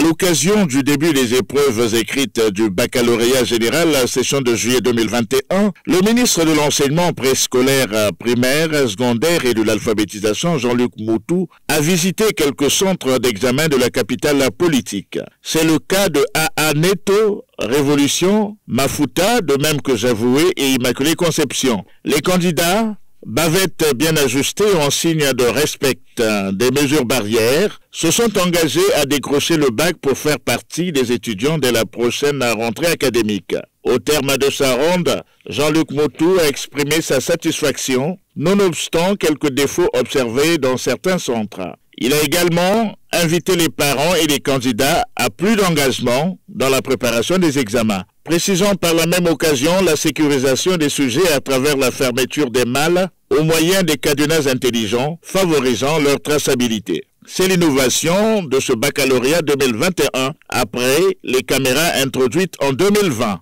À l'occasion du début des épreuves écrites du baccalauréat général, la session de juillet 2021, le ministre de l'enseignement préscolaire primaire, secondaire et de l'alphabétisation, Jean-Luc Moutou, a visité quelques centres d'examen de la capitale politique. C'est le cas de AA Neto, Révolution, Mafuta, de même que Javoué et Immaculée Conception. Les candidats Bavette bien ajustée en signe de respect des mesures barrières, se sont engagés à décrocher le bac pour faire partie des étudiants de la prochaine rentrée académique. Au terme de sa ronde, Jean-Luc Motou a exprimé sa satisfaction, nonobstant quelques défauts observés dans certains centres. Il a également invité les parents et les candidats à plus d'engagement dans la préparation des examens précisant par la même occasion la sécurisation des sujets à travers la fermeture des malles au moyen des cadenas intelligents favorisant leur traçabilité. C'est l'innovation de ce baccalauréat 2021 après les caméras introduites en 2020.